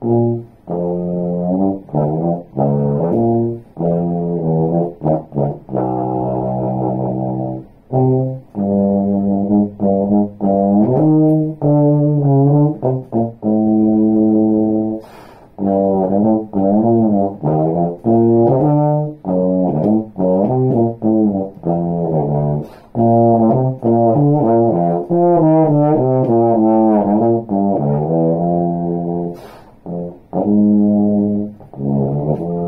Hum. Mm-hmm.